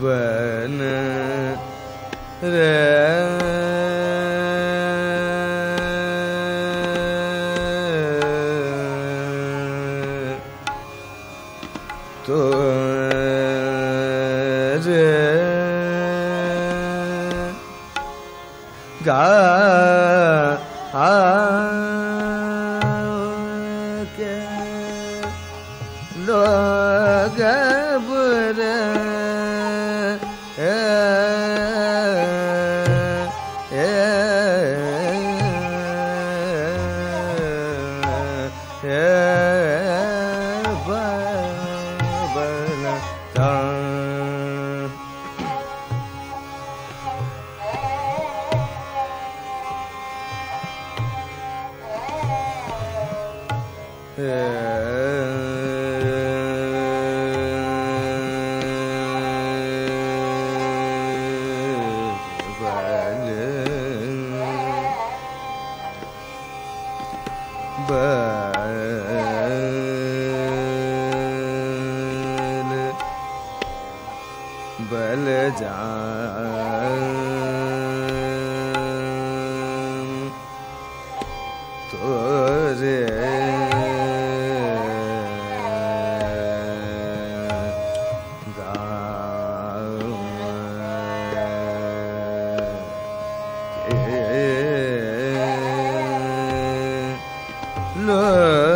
bệnh rễ love.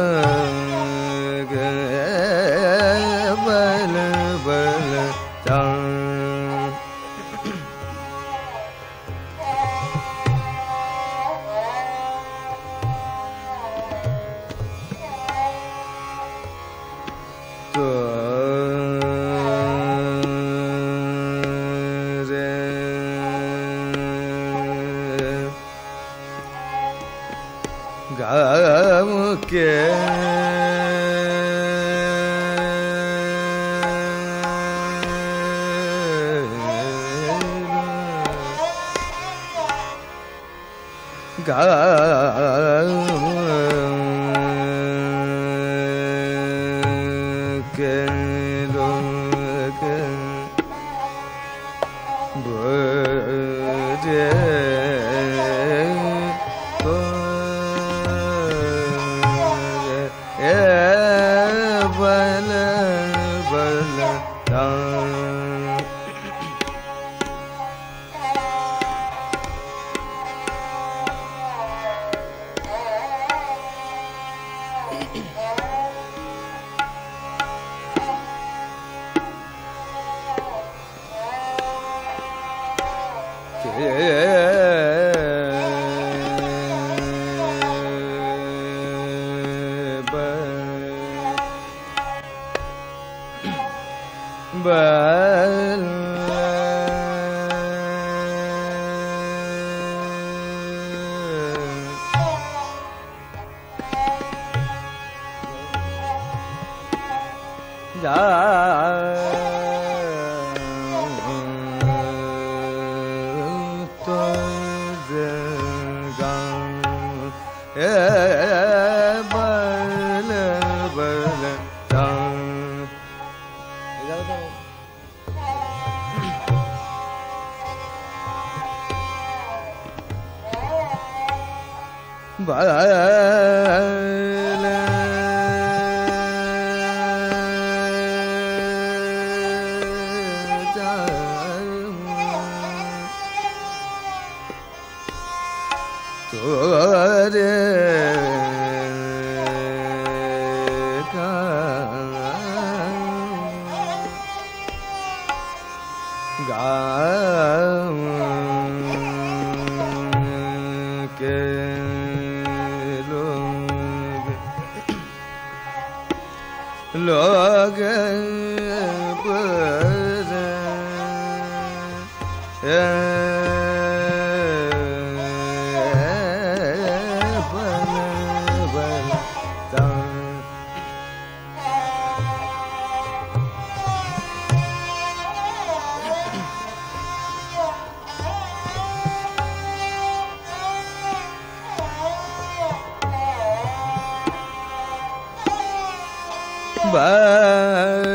Bye.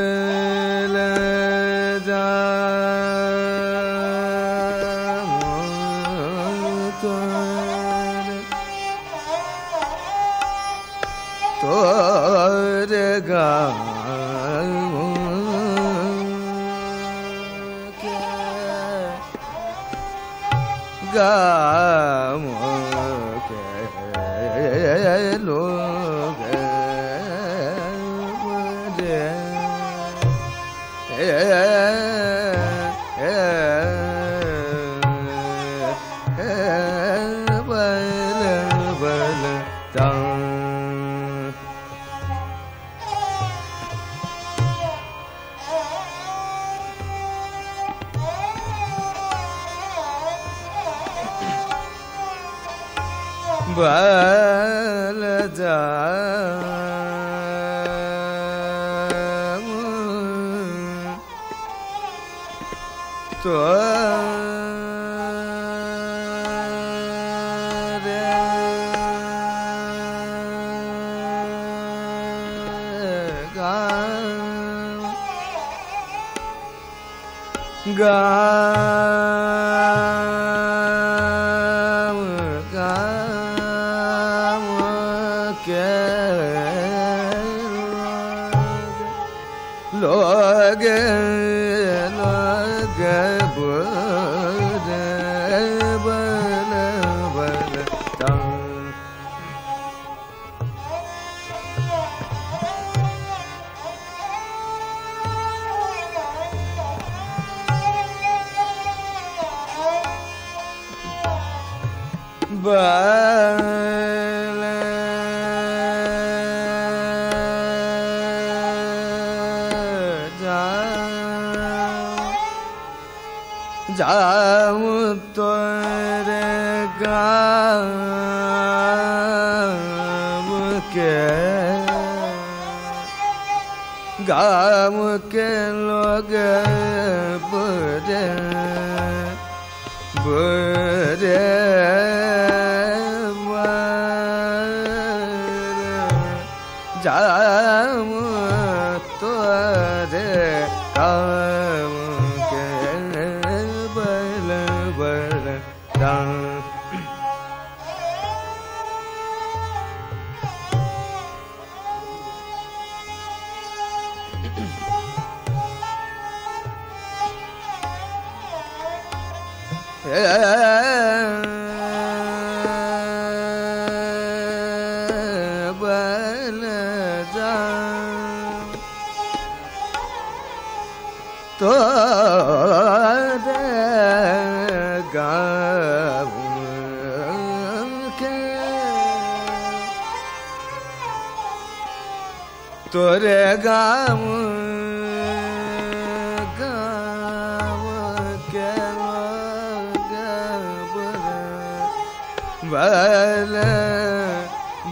बल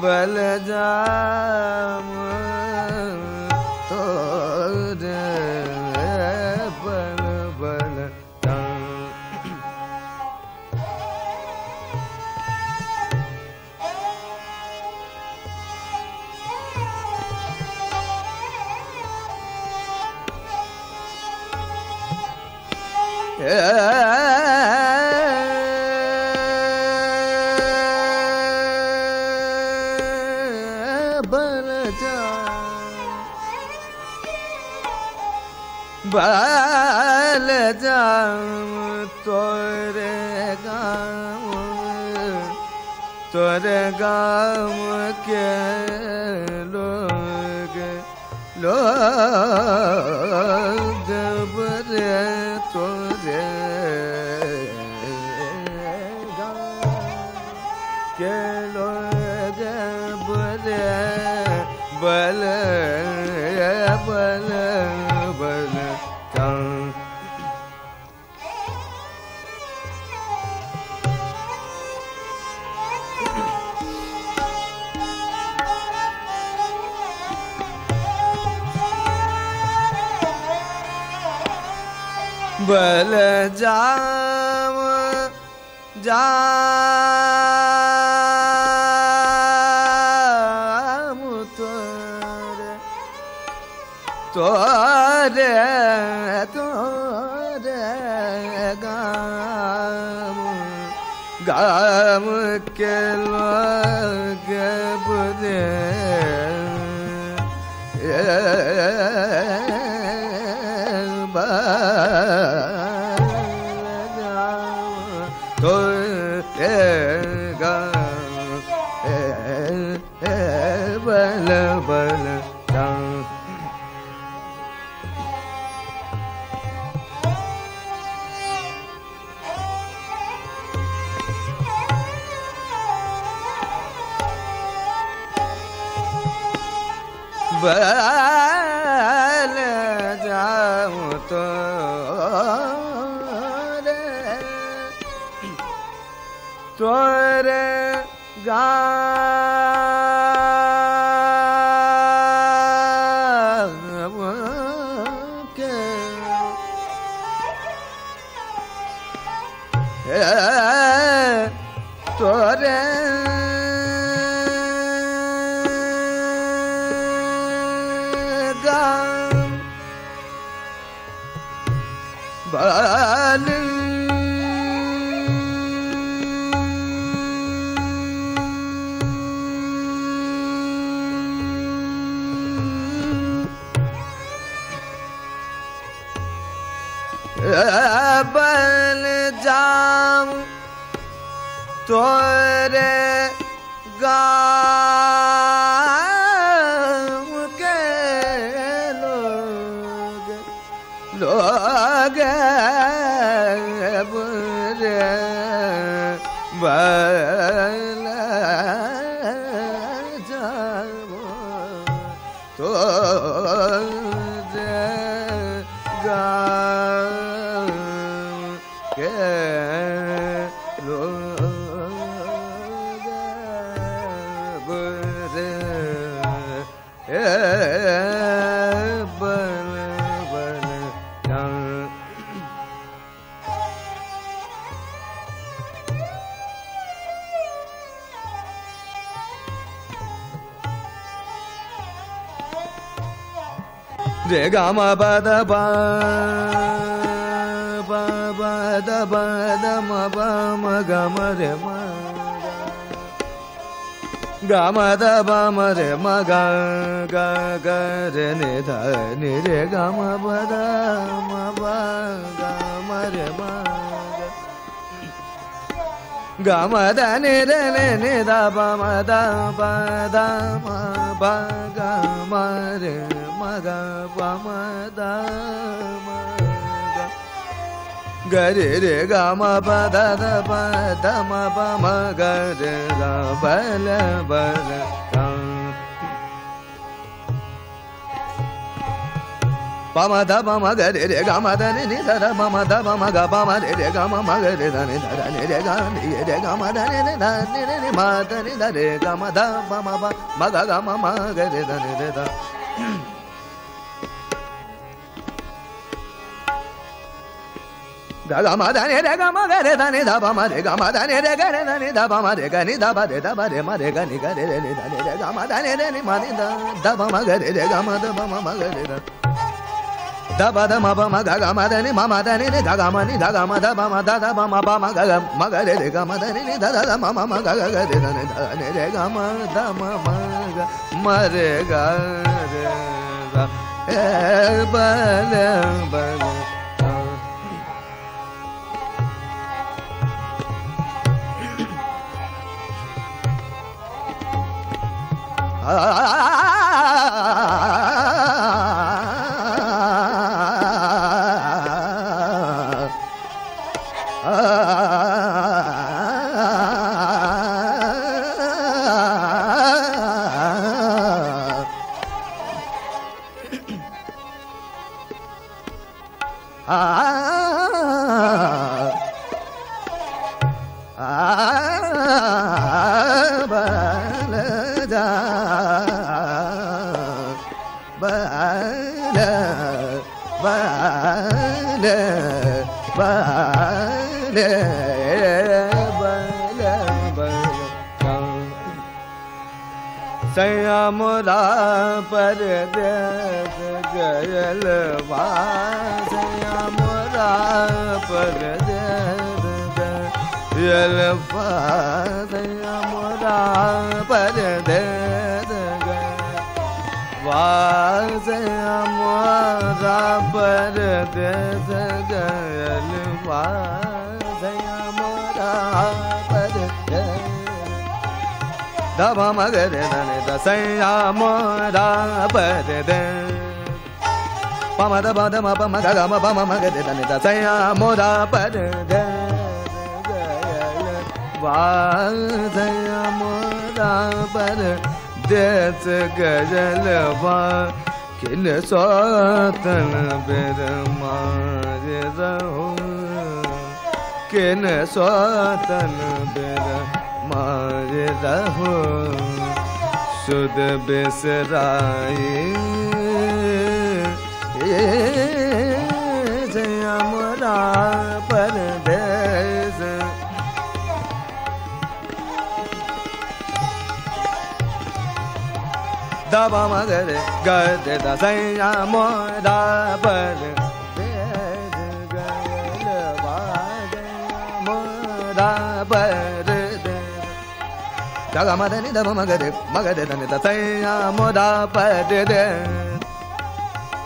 बलजा गाम के बल जाम जाम तोरे तोरे तोरे गाम गाम के लोग over. बन जाऊं तोरे गा गा da ma ba ga ma re ma ga ga ma da ni re ne ni da ba మగ పమద గరి రే గమ పద పద పమ గరి బల బల పమ ద పమ గరి రే గమ దని ని ధర పమ ద పమ గ పమ రే రే గమ మ గ రే దని ధర ని రే గ ని రే గమ దని ని ద ని ని మ దని ద రే గమ ద పమ ప మ గ గమ మ గ రే దని రే ద ga ma ma ga re da ni re da ga ga ma da ni re ga ma ga re da ni da ba ma re ga ma da ni re ga re da ni da ba ma re ga ni da ba re da ba re ma re ga ni ga re re ni da ni re ga ma da ni re ni ma ni da da ba ma ga re re ga ma da ba ma ma ga re da da ba da ma ba ma ga ga ma da ni ma ma da ni ni da ga ma ni da ga ma da ah, ah, ah, मोरा पर देश गयल वासया मोरा पर देश गयल वासया मोरा पर देश वासया मोरा पर देश गयल वासया मोरा पर देश धा मगे दश्या मरा धा धा मग दे दाने दश्या मोरा गजल वा मोरास गजल वा कि स्वातन बेर मा कोन बेर मार रहो। शुद्ध बेसराई जया मोरा परदेश दबा मगर गद दसैया मोरा पर मोरा पर। Moda padede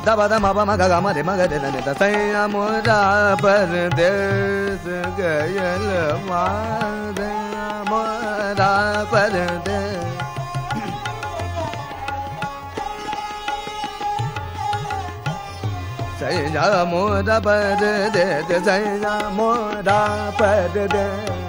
Daba dama ba magaga made magade dani tataya moda padede Gayal made moda padede Saya moda padede Saya moda padede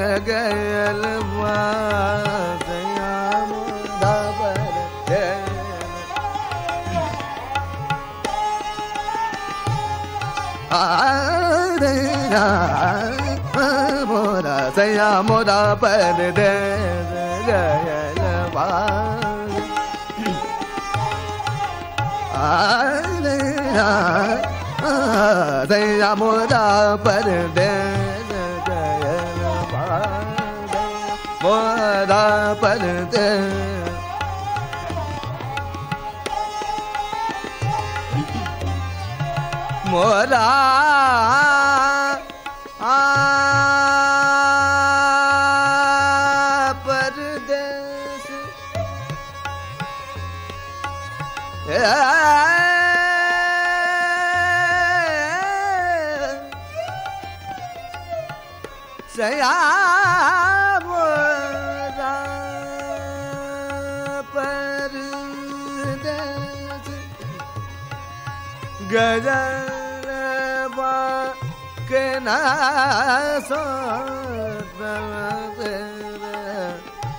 मोरा सया मोरा परदेस गयल वास Daya moda perdes gayal moda perdes moda perdes Moda perdes Gajalba kena sotana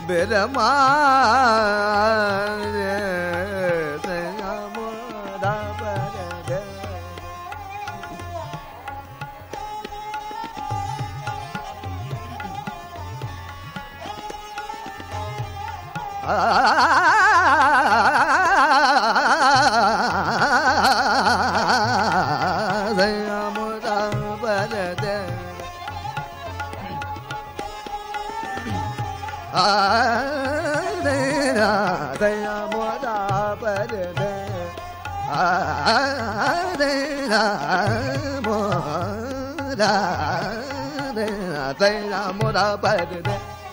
Berma They are more than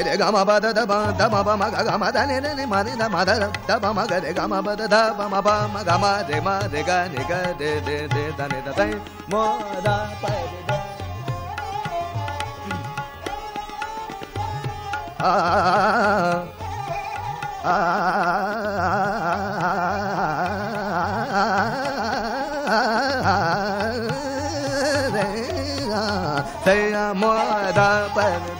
గరి గమ పద దమ దమ బమ గ గమ ద ని ని మ ని ద మ ద ద బమ గరి గమ పద ద బమ బమ గమ రే మ రే గ ని గ దే దే దే ద ని ద దై మో ద ప రి ద ఆ ఆ రే గా దయ మో ద ప రి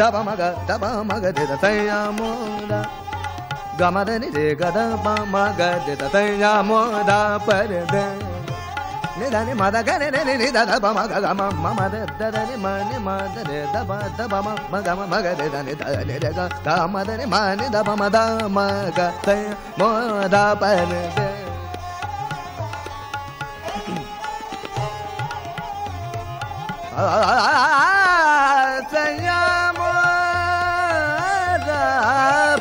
da ba ma ga da ba ma ga de da ta ya mo da ga ma de ni de ga da ba ma ga de da ta ya mo da pa de de ni da ni ma da ga ni ni ni da da ba ma ga ga ma ma ma de da da ni ma ni ma da de da ba da ba ma ma ga ma ma ga de da ni da ni de ga da ma da ni ma ni da ba ma da ma ga ta mo da pa de de à à à à à à à à à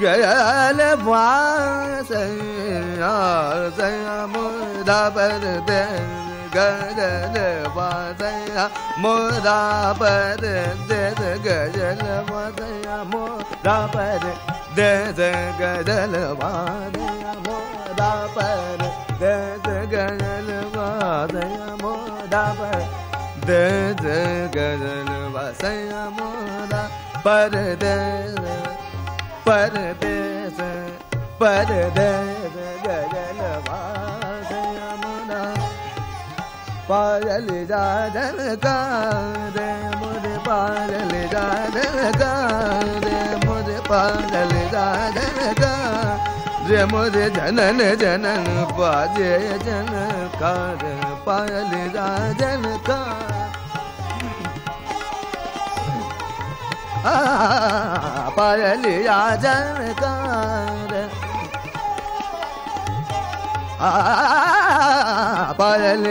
gale bwa se ya se ya mo da pa de de gale le bwa se ya mo da pa de de de gale le bwa se ya mo da pa de de de gale le bwa de ya mo da pa de गज़ल वासया मोदा परदेस परदेस परदेस मोदा पायल जादन का रे मुझे पायल जादन का रे मुझे पायल जादन का रे मुझे जनन जनन बाजे जन का रे पायल जादन का। पायल जादन का रे पायल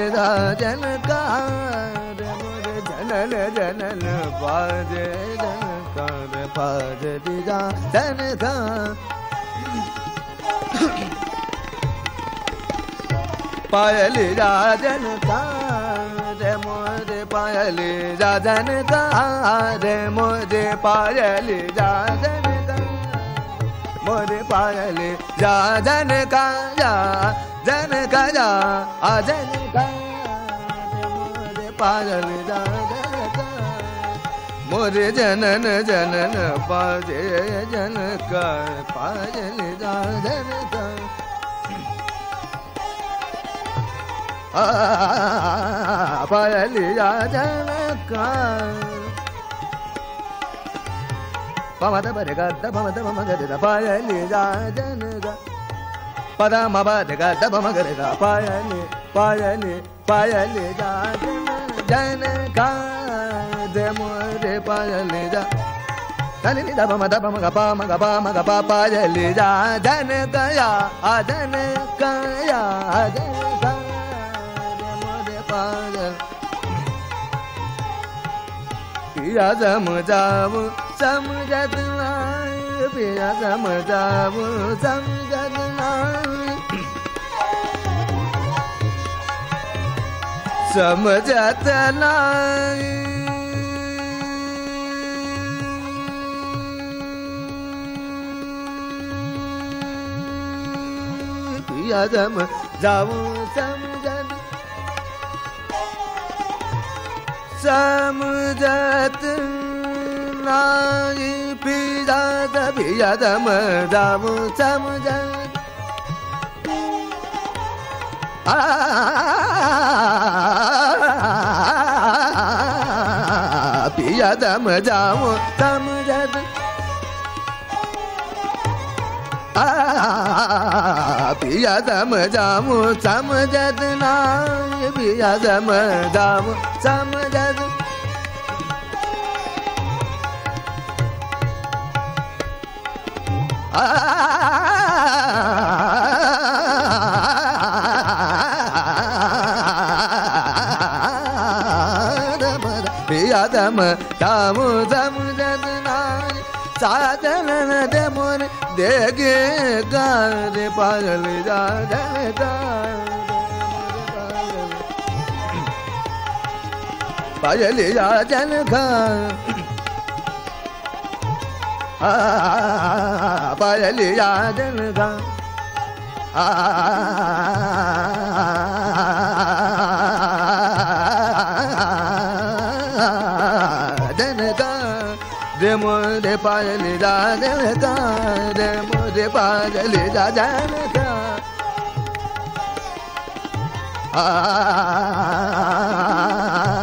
जन कार मोर जनन जनन बाजे जन कार पाज जन का। पायल राजन कार मोर पायल जन कार मोर पायल जन मोर पायल जा, जन का जन का। जा का पायल जा जन का, मोर जनन जनन पाजे जन का पायल जा जन का। పయలియా జనక పమద బరిగద్ద పమద మమగరిద పయలియా జనక పద మబరిగద్ద మమగరిద పయలి పయలి పయలి జనక జమోరే పయలి జా తని దమ దమ మగ పా మగ పా మగ పా పాయలి జా జనకయా అజనకయా అజనక पिया जाऊ समझत नाय पिया जम जाऊ समझत नाय समझत नाय पिया जम जाऊ समझत समझत नाई पिजात पियात मजाऊ समझत पियात मजाऊ समझत पिया दम जामू समझत नाय पिया दम जामू समझत समझत नाय साधन दे मोर देगे गार पागल जा पागल जा जन खा पागल जा जन खा जन का रे मोरे पायल जा जन का रे मोरे पायल जा जन का जन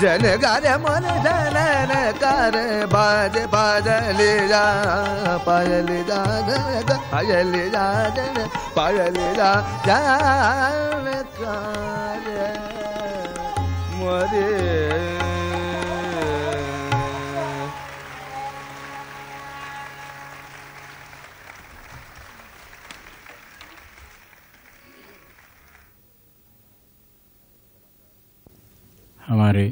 जन का मन धन कर बाज पायल जा पायल का पायल राजन पायल राजन का रे मोरे। हमारे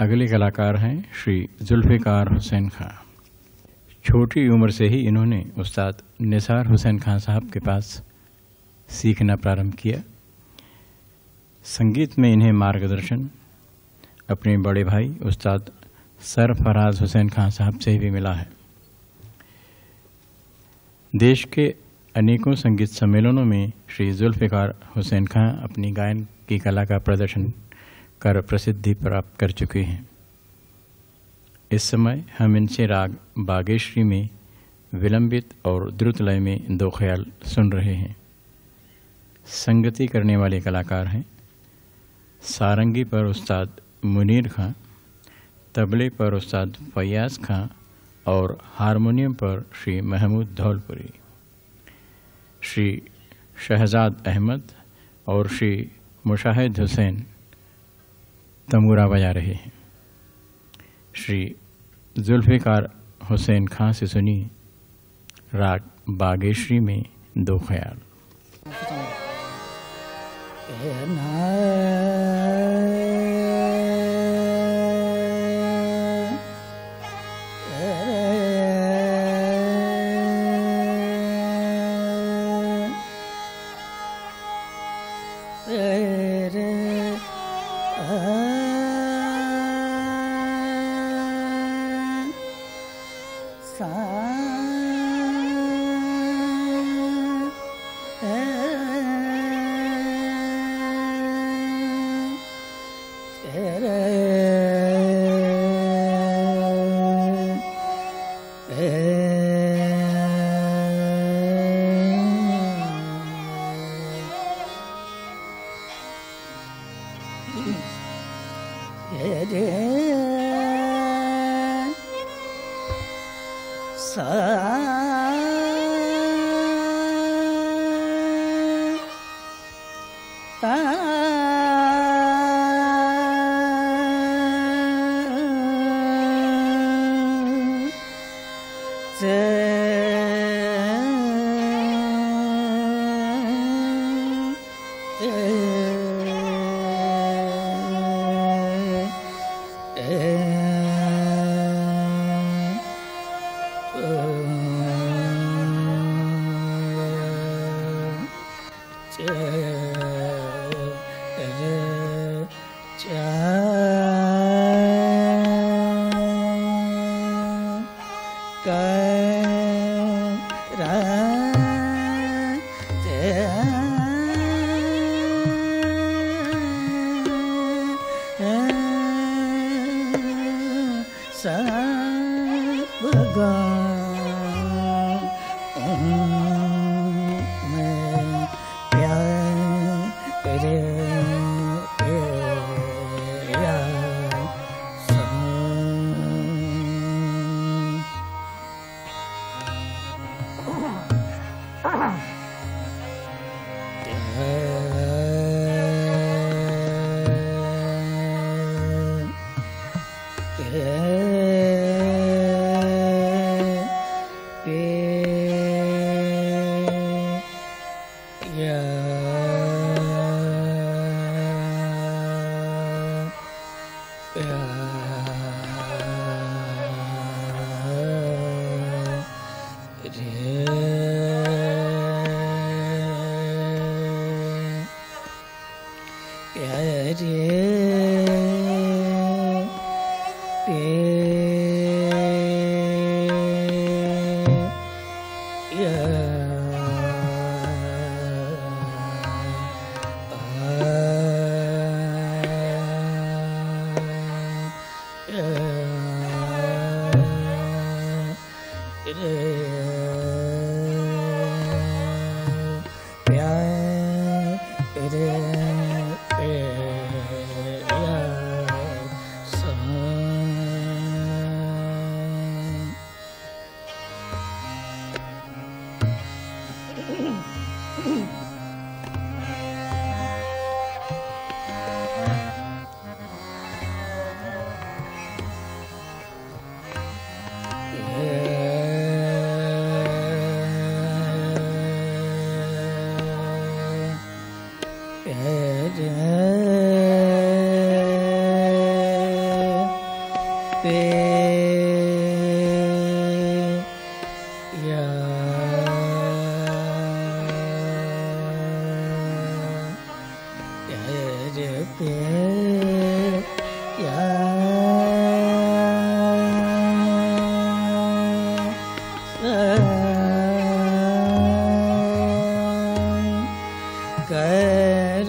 अगले कलाकार हैं श्री जुल्फ़िकार हुसैन खां। छोटी उम्र से ही इन्होंने उस्ताद निसार हुसैन खां साहब के पास सीखना प्रारंभ किया। संगीत में इन्हें मार्गदर्शन, अपने बड़े भाई उस्ताद सरफराज हुसैन खां साहब से भी मिला है। देश के अनेकों संगीत सम्मेलनों में श्री जुल्फ़िकार हुसैन खां अपनी गायन की कला का प्रदर्शन कर प्रसिद्धि प्राप्त कर चुके हैं। इस समय हम इनसे राग बागेश्वरी में विलंबित और द्रुत लय में दो ख्याल सुन रहे हैं। संगति करने वाले कलाकार हैं। सारंगी पर उस्ताद मुनीर खां, तबले पर उस्ताद फैयाज खां और हारमोनियम पर श्री महमूद धौलपुरी। श्री शहजाद अहमद और श्री मुशाहिद हुसैन तमूरा बजा रहे हैं श्री जुल्फ़िकार हुसैन खां से सुनी राग बागेश्वरी में दो ख्याल। ता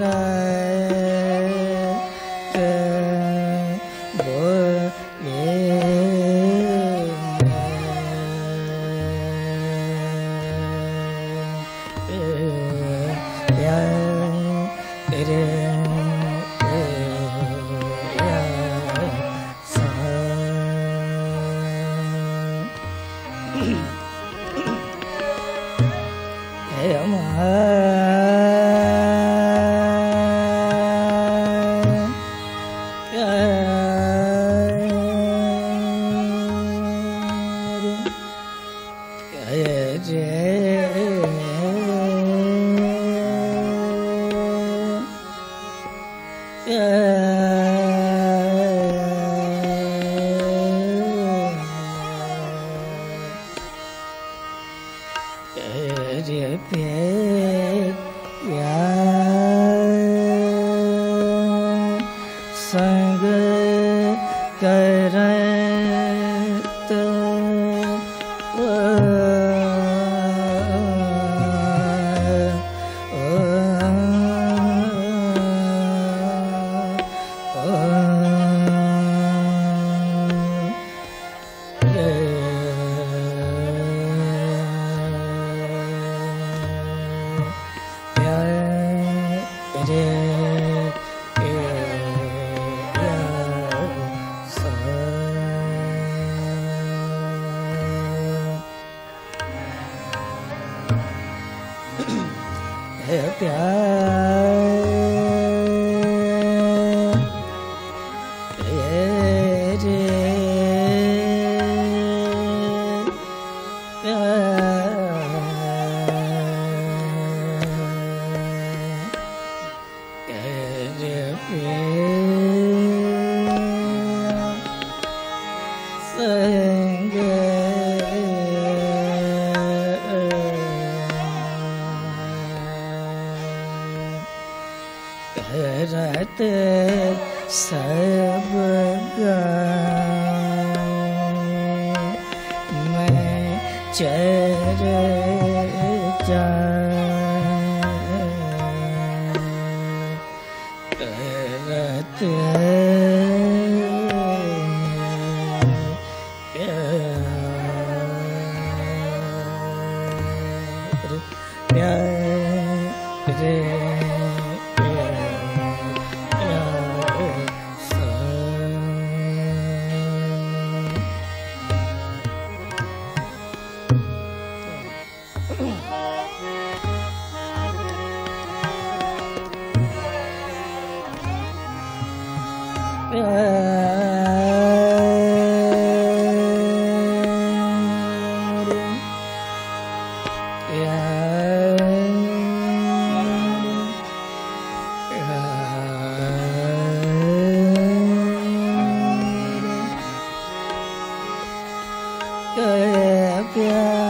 रे करत Yeah.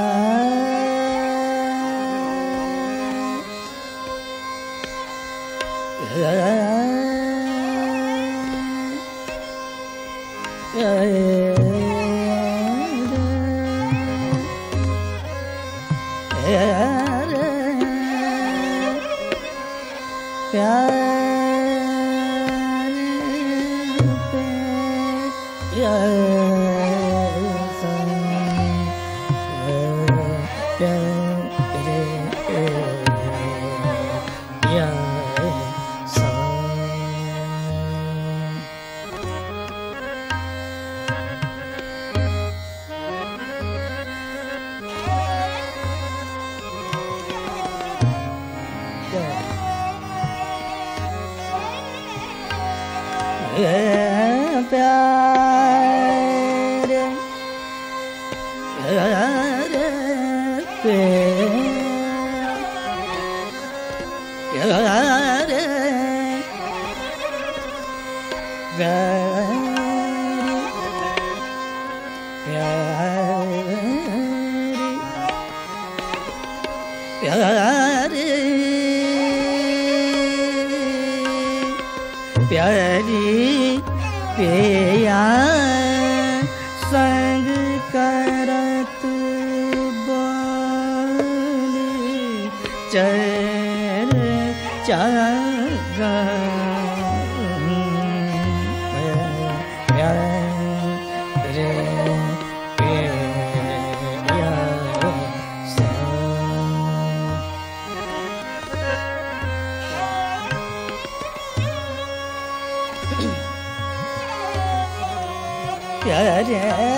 चर चागा रे पिया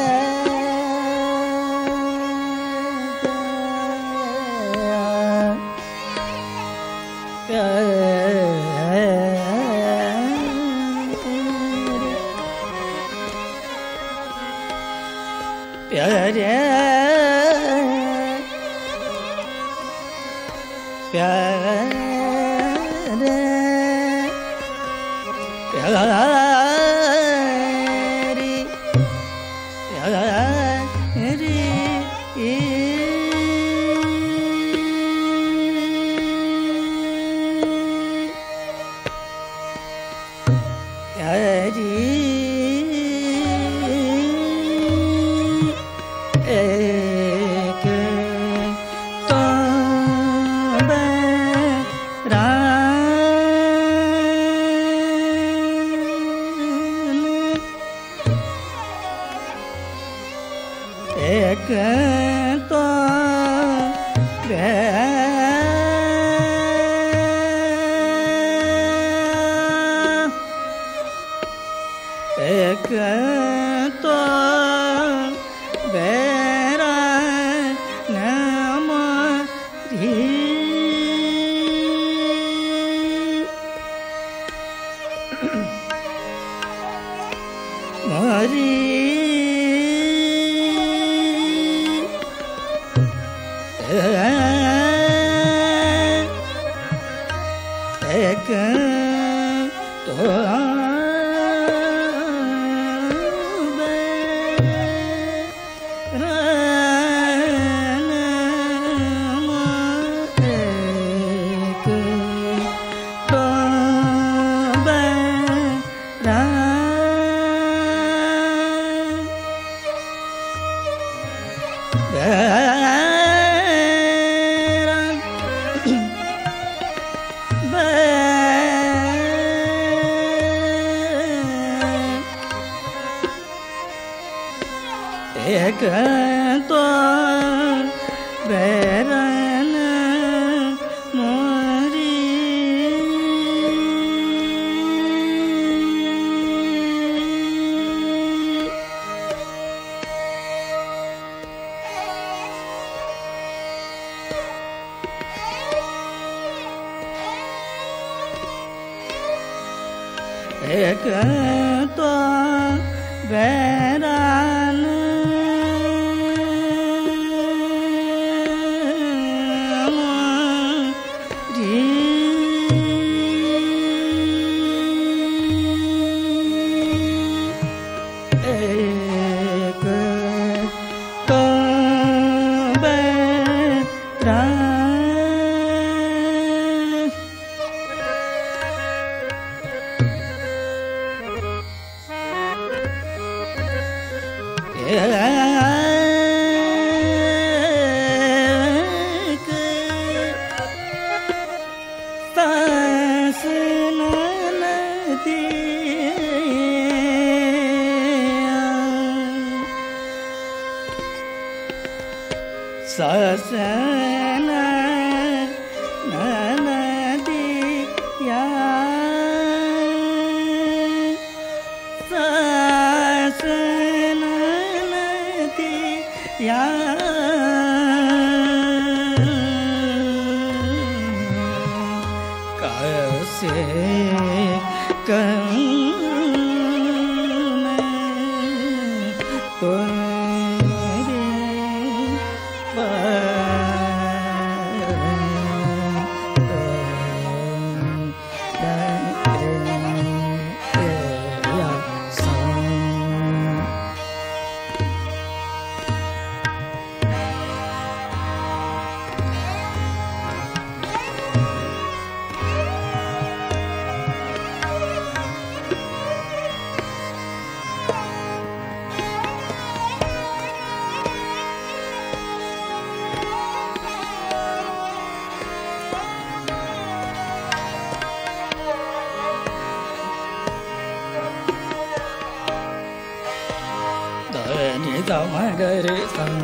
सम गरे सम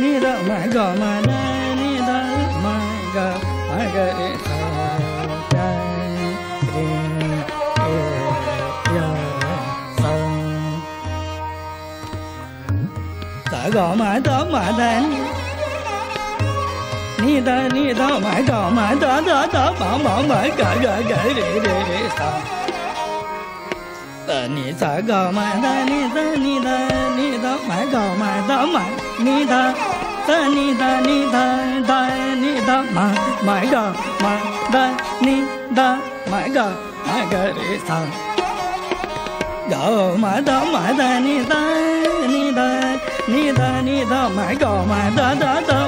निरम गमद निरम गम गरे मदन 你的你的买的买的的的买买买改改改里里里上。呃，你才搞买的你的你的你的买的买的买的你的的你的你的你的买的买的你的买的买的里上。搞买的买的你的你的你的你的买的买的的的。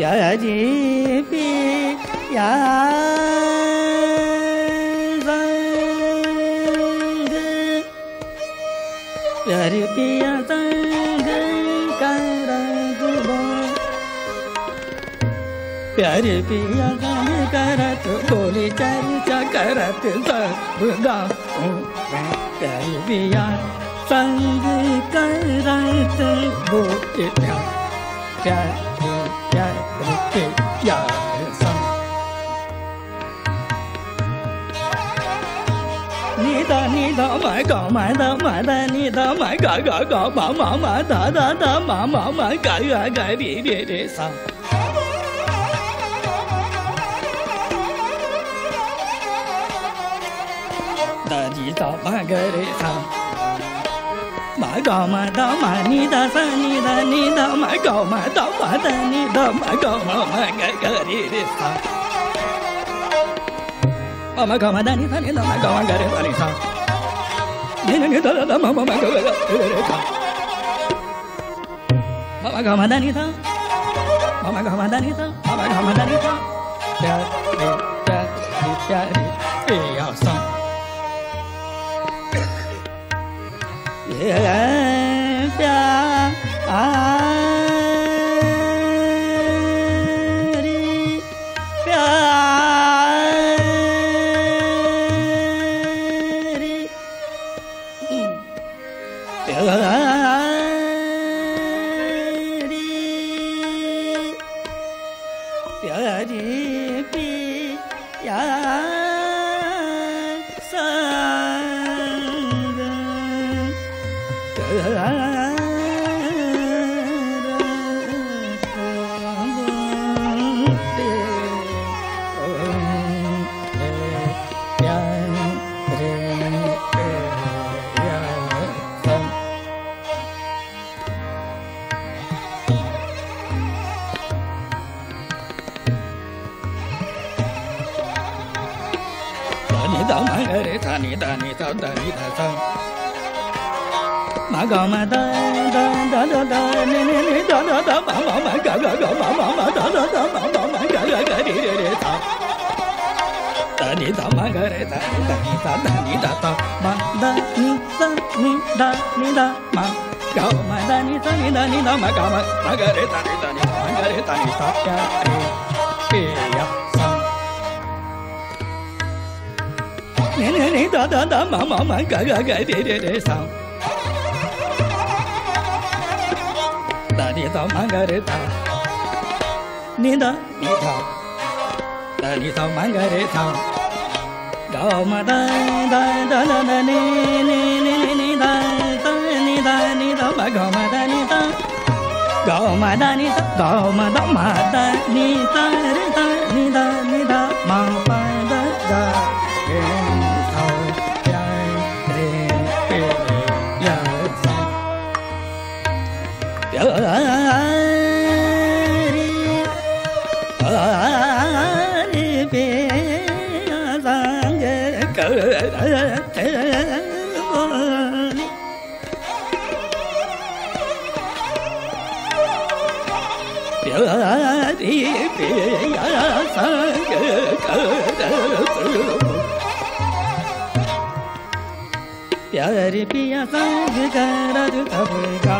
प्याजी पिया संग पिया संग कर प्यारे पिया संग करत बोली चर्चा करत सब गाऊं मैं गरीबिया संग करत बोले प्यार yeah, yeah, yeah. ni mãi cọ mãi ta mãi ta ni ta mãi cọ cọ cọ mã mã mã ta ta ta mã mã mã cãi cãi cãi bị bị bị sao ta chỉ ta ba cái sao ma ga ma da ma ni da sa ni da ni da ma ga ma da ma da ni da ma ga ma ma ga ga ri ri sa ma ma ga ma da ni da ni da ma ga ma ga re da ni sa ni ni da da da ma ma ma ga ga re re sa ma ma ga ma da ni da ma ma ga ma da ni da ma ma ga ma da ni da प्यार रे प्यार रे प्यार रे या Yeah. Na ni na ma ga ma ma ga re ta ni ta ni ma ga re ta ni ta ga re pe ya sa ni ni ni da da da ma ma ma ga ga ga de de de sa ta ni ta ma ga re ta ni da ni ta ta ni ta ma ga re ta ga ma da da da da da ni ni ni ni da da ni da ni da ma ga ma गौ मदानी गौ मताी त प्यारी पिया संग करत सब गाँव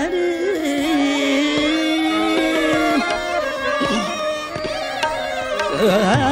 哎哎